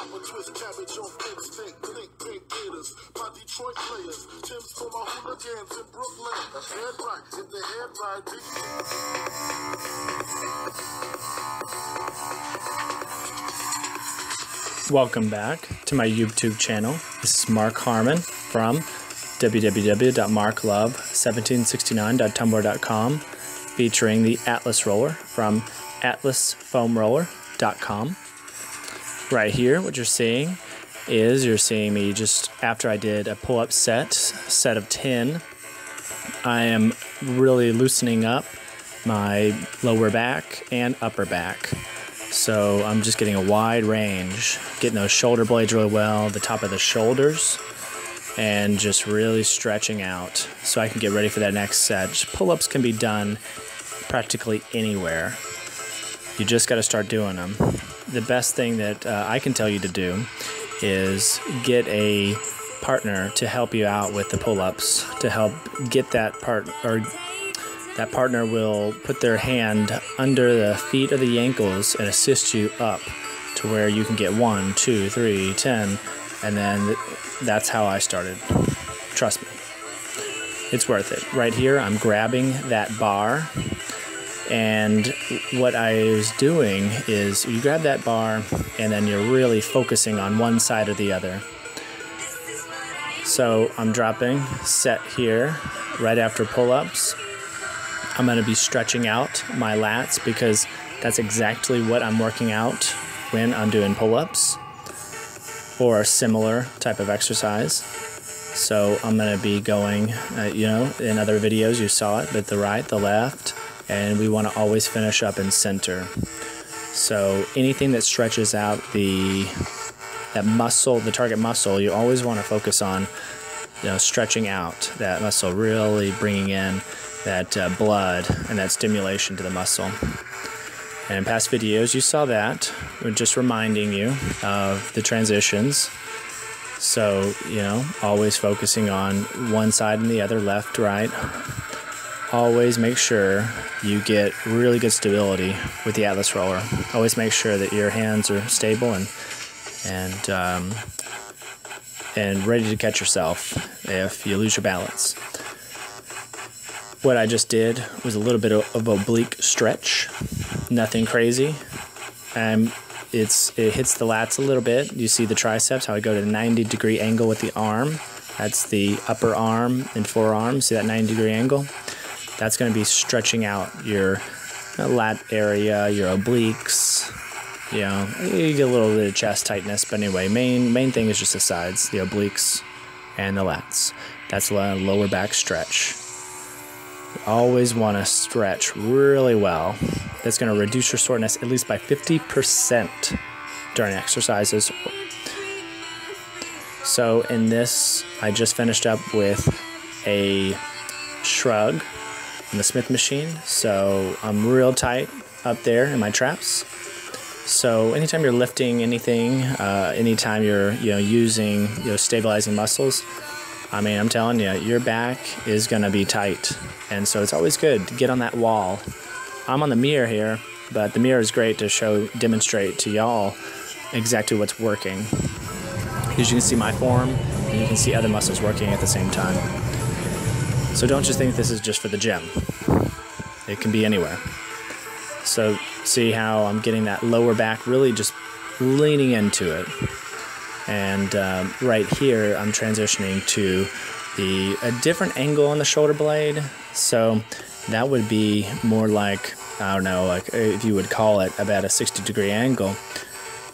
Papa twist cabbage on gators. My Detroit players, Tim's for my hooligans in Brooklyn. Head right, if the head right, Welcome back to my YouTube channel. This is Mark Harmon from www.marklove1769.tumblr.com featuring the Atlas roller from atlasfoamroller.com. Right here, what you're seeing is you're seeing me just after I did a pull up set, set of 10. I am really loosening up my lower back and upper back. So I'm just getting a wide range, getting those shoulder blades really well, the top of the shoulders, and just really stretching out so I can get ready for that next set. Pull ups can be done practically anywhere. You just got to start doing them. The best thing that uh, I can tell you to do is get a partner to help you out with the pull ups, to help get that part or that partner will put their hand under the feet of the ankles and assist you up to where you can get one, two, three, ten, and then that's how I started. Trust me, it's worth it. Right here, I'm grabbing that bar, and what I was doing is you grab that bar, and then you're really focusing on one side or the other. So I'm dropping set here right after pull ups. I'm going to be stretching out my lats because that's exactly what I'm working out when I'm doing pull ups or a similar type of exercise. So I'm going to be going, uh, you know, in other videos you saw it, but the right, the left, and we want to always finish up in center. So anything that stretches out the that muscle, the target muscle, you always want to focus on, you know, stretching out that muscle, really bringing in that uh, blood and that stimulation to the muscle. And in past videos, you saw that. We're just reminding you of the transitions. So, you know, always focusing on one side and the other, left, right. Always make sure you get really good stability with the Atlas roller. Always make sure that your hands are stable and and um, and ready to catch yourself if you lose your balance. What I just did was a little bit of, oblique stretch, nothing crazy. Um, it's it hits the lats a little bit. You see the triceps, how I go to a 90 degree angle with the arm. That's the upper arm and forearm. See that 90 degree angle? That's going to be stretching out your uh, lat area, your obliques. You know, you get a little bit of chest tightness, but anyway, main main thing is just the sides, the obliques, and the lats. That's a lower back stretch. Always want to stretch really well. That's going to reduce your soreness at least by 50% during exercises. So, in this, I just finished up with a shrug on the Smith machine. So, I'm real tight up there in my traps. So, anytime you're lifting anything, uh, anytime you're you know using you know stabilizing muscles, I mean, I'm telling you, your back is to be tight. And so it's always good to get on that wall. I'm on the mirror here, but the mirror is great to show, demonstrate to y'all exactly what's working. Because you can see my form and you can see other muscles working at the same time. So don't just think this is just for the gym. It can be anywhere. So see how I'm getting that lower back really just leaning into it. And um, right here, I'm transitioning to the a different angle on the shoulder blade. So that would be more like I don't know, like if you would call it about a 60 degree angle,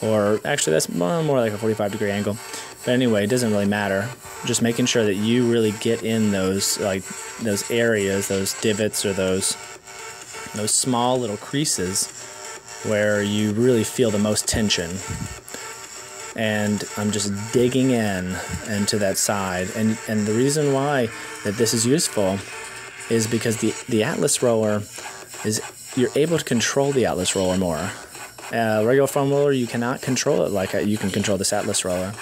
or actually that's more, more like a 45 degree angle. But anyway, it doesn't really matter. Just making sure that you really get in those like those areas, those divots or those those small little creases where you really feel the most tension and I'm just digging in into that side. And and the reason why that this is useful is because the the Atlas roller is you're able to control the Atlas roller more. Uh, regular foam roller you cannot control it like you can control this Atlas roller,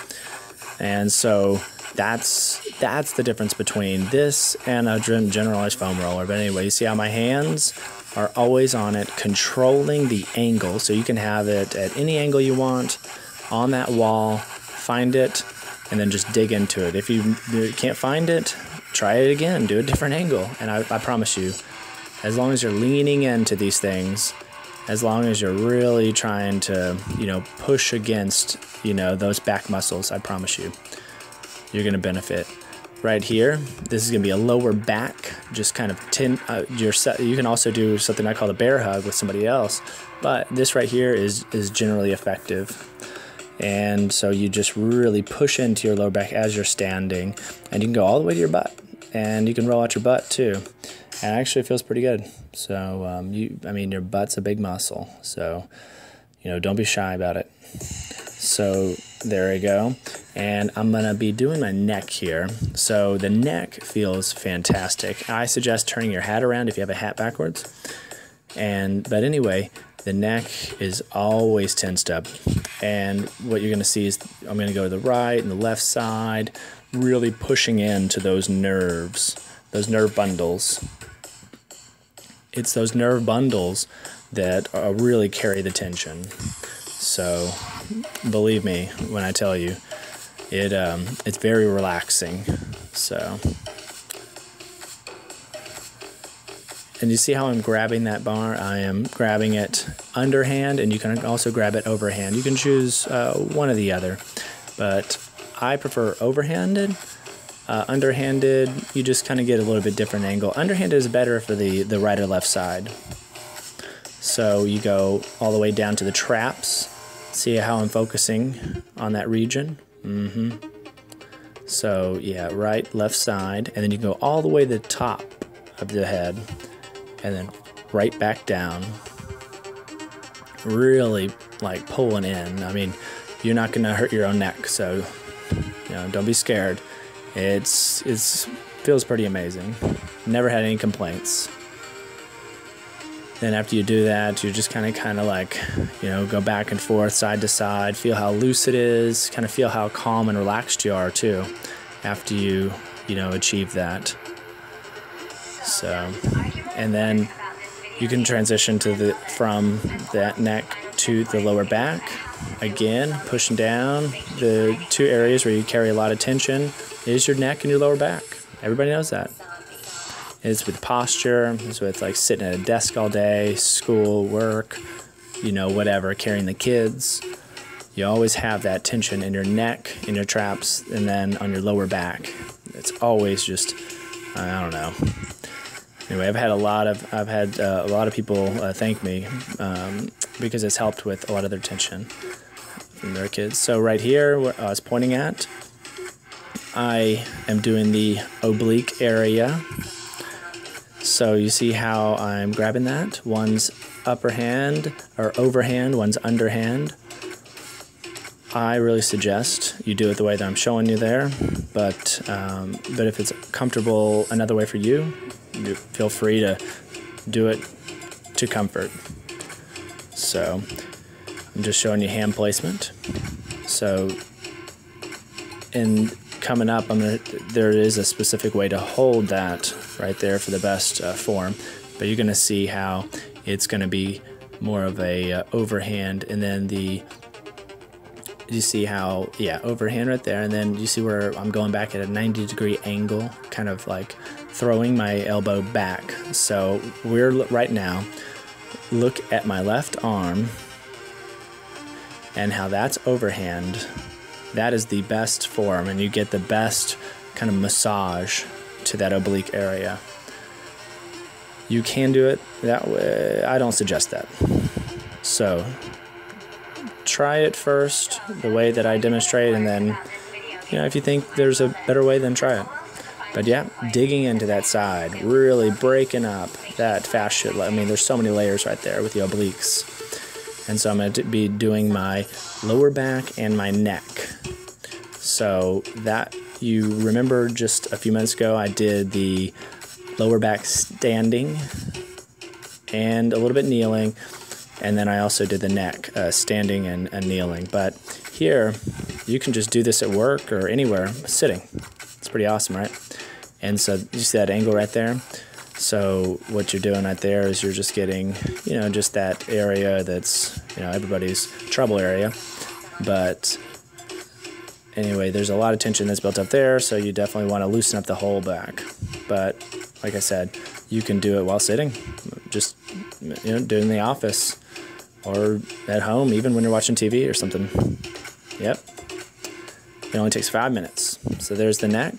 and so that's that's the difference between this and a generalized foam roller. But anyway, you see how my hands are always on it, controlling the angle, so you can have it at any angle you want on that wall, find it, and then just dig into it. If you can't find it, try it again, do a different angle. And I, I promise you, as long as you're leaning into these things, as long as you're really trying to, you know, push against, you know, those back muscles, I promise you, you're going to benefit. Right here, this is going to be a lower back, just kind of tin. Uh, your you can also do something I call the bear hug with somebody else, but this right here is is generally effective. And so you just really push into your lower back as you're standing, and you can go all the way to your butt, and you can roll out your butt too. And actually, feels pretty good. So um, you, I mean, your butt's a big muscle, so you know, don't be shy about it. So there we go. And I'm gonna be doing my neck here. So the neck feels fantastic. I suggest turning your hat around if you have a hat backwards. And but anyway, the neck is always tensed up. And what you're gonna see is I'm gonna go to the right and the left side, really pushing into those nerves, those nerve bundles. It's those nerve bundles that uh, really carry the tension. So believe me when I tell you, it um, it's very relaxing. So, and you see how I'm grabbing that bar? I am grabbing it underhand, and you can also grab it overhand. You can choose uh, one or the other, but I prefer overhanded. Uh, underhanded, you just kind of get a little bit different angle. Underhanded is better for the, the right or left side. So you go all the way down to the traps. See how I'm focusing on that region? Mm-hmm. So yeah, right, left side, and then you go all the way to the top of the head, and then right back down. Really like pulling in. I mean, you're not gonna hurt your own neck, so you know, don't be scared. It's it's feels pretty amazing. Never had any complaints. Then after you do that, you just kind of kind of like, you know, go back and forth, side to side, feel how loose it is, kind of feel how calm and relaxed you are too after you, you know, achieve that. So, and then you can transition to the from that neck to the lower back. Again, pushing down the two areas where you carry a lot of tension is your neck and your lower back. Everybody knows that. It's with posture, it's with like sitting at a desk all day, school, work, you know, whatever, carrying the kids. You always have that tension in your neck, in your traps, and then on your lower back. It's always just, I don't know. Anyway, I've had a lot of I've had uh, a lot of people uh, thank me um, because it's helped with a lot of their tension from their kids. So right here, what I was pointing at, I am doing the oblique area so you see how I'm grabbing that? One's upper hand or overhand, one's underhand. I really suggest you do it the way that I'm showing you there, but um, but if it's comfortable another way for you, you feel free to do it to comfort. So I'm just showing you hand placement. So in coming up, I'm gonna, there is a specific way to hold that right there for the best uh, form, but you're gonna see how it's gonna be more of a uh, overhand, and then the you see how yeah overhand right there, and then you see where I'm going back at a 90 degree angle, kind of like throwing my elbow back. So we're right now. Look at my left arm and how that's overhand that is the best form, and you get the best kind of massage to that oblique area. You can do it that way. I don't suggest that. So try it first the way that I demonstrate, and then, you know, if you think there's a better way, then try it. But yeah, digging into that side, really breaking up that fascia. I mean, there's so many layers right there with the obliques. And so I'm going to be doing my lower back and my neck. So that you remember just a few minutes ago, I did the lower back standing and a little bit kneeling. And then I also did the neck uh, standing and, and kneeling. But here, you can just do this at work or anywhere sitting. It's pretty awesome, right? And so you see that angle right there? So what you're doing right there is you're just getting, you know, just that area that's, you know, everybody's trouble area. But anyway, there's a lot of tension that's built up there, so you definitely want to loosen up the whole back. But like I said, you can do it while sitting, just you know, doing the office or at home, even when you're watching TV or something. Yep. It only takes five minutes. So there's the neck.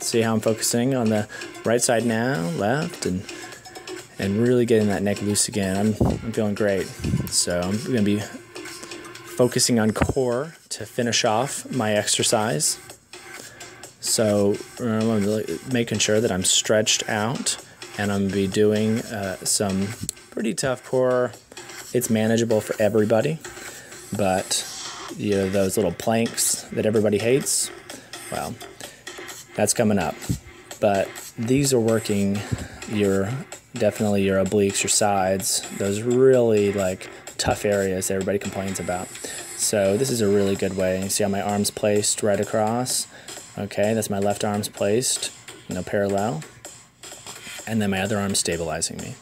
See how I'm focusing on the right side now, left, and and really getting that neck loose again. I'm, I'm feeling great. So I'm going to be focusing on core to finish off my exercise. So I'm making sure that I'm stretched out and I'm going to be doing uh, some pretty tough core. It's manageable for everybody, but you know, those little planks that everybody hates, well, that's coming up. But these are working your definitely your obliques, your sides, those really like tough areas everybody complains about. So this is a really good way. You see how my arm's placed right across? Okay, that's my left arm's placed, you know, parallel. And then my other arm stabilizing me.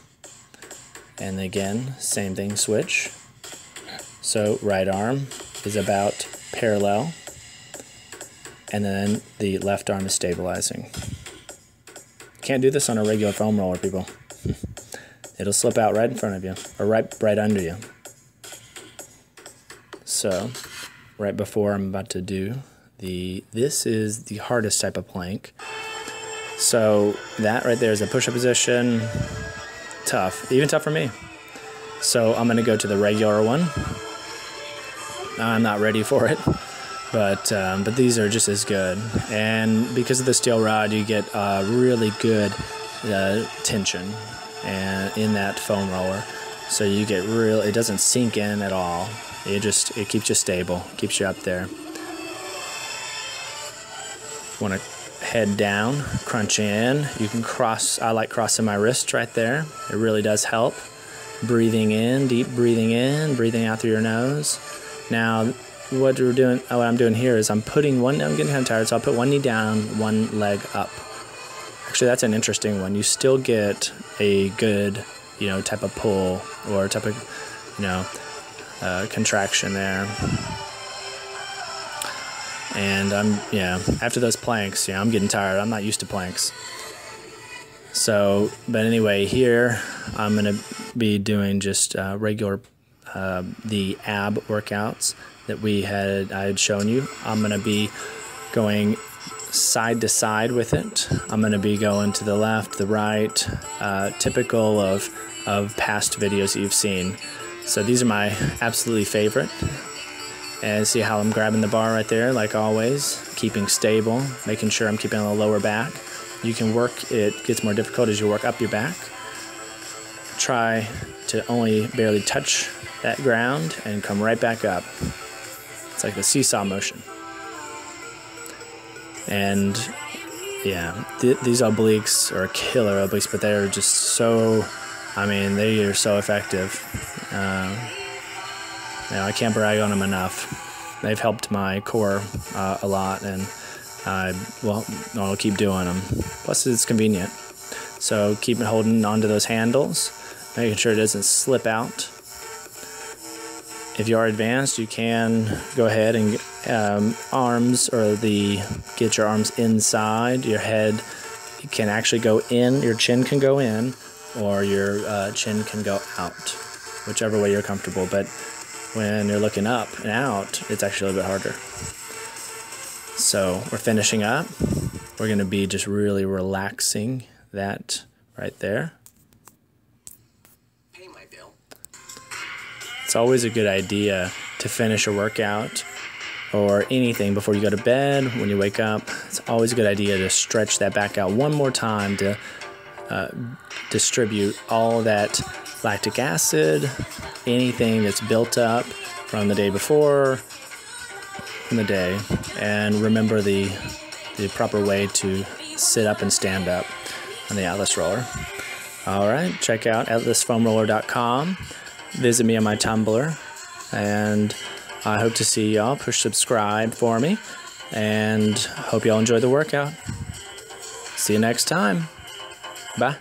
And again, same thing, switch. So right arm is about parallel. And then the left arm is stabilizing. Can't do this on a regular foam roller, people. It'll slip out right in front of you, or right, right under you. So, right before I'm about to do the, this is the hardest type of plank. So that right there is a push-up position. Tough, even tough for me. So I'm gonna go to the regular one. I'm not ready for it, but um, but these are just as good. And because of the steel rod, you get uh, really good uh, tension and in that foam roller. So you get real, it doesn't sink in at all. It just, it keeps you stable, keeps you up there. Want to head down, crunch in. You can cross, I like crossing my wrist right there. It really does help. Breathing in, deep breathing in, breathing out through your nose. Now, what we're doing, what I'm doing here is I'm putting one, I'm getting kind of tired, so I'll put one knee down, one leg up. Actually, that's an interesting one. You still get a good, you know, type of pull or type of, you know, uh, contraction there. And I'm, yeah, after those planks, yeah, I'm getting tired. I'm not used to planks. So, but anyway, here I'm going to be doing just uh, regular, uh, the ab workouts that we had, I had shown you. I'm going to be going side to side with it. I'm going to be going to the left, the right, uh, typical of, of past videos that you've seen. So these are my absolutely favorite. And see how I'm grabbing the bar right there, like always, keeping stable, making sure I'm keeping on the lower back. You can work, it gets more difficult as you work up your back. Try to only barely touch that ground and come right back up. It's like the seesaw motion. And yeah, th these obliques are killer obliques, but they're just so, I mean, they are so effective. Uh, you know, I can't brag on them enough. They've helped my core uh, a lot, and I well, I'll keep doing them. Plus, it's convenient. So keep holding onto those handles, making sure it doesn't slip out. If you are advanced, you can go ahead and um, arms or the get your arms inside your head. can actually go in. Your chin can go in, or your uh, chin can go out, whichever way you're comfortable. But when you're looking up and out, it's actually a little bit harder. So we're finishing up. We're going to be just really relaxing that right there. It's always a good idea to finish a workout or anything before you go to bed, when you wake up. It's always a good idea to stretch that back out one more time to uh, distribute all that lactic acid, anything that's built up from the day before, from the day, and remember the the proper way to sit up and stand up on the Atlas roller. All right, check out atlasfoamroller.com visit me on my Tumblr. And I hope to see y'all. Push subscribe for me. And hope y'all enjoy the workout. See you next time. Bye.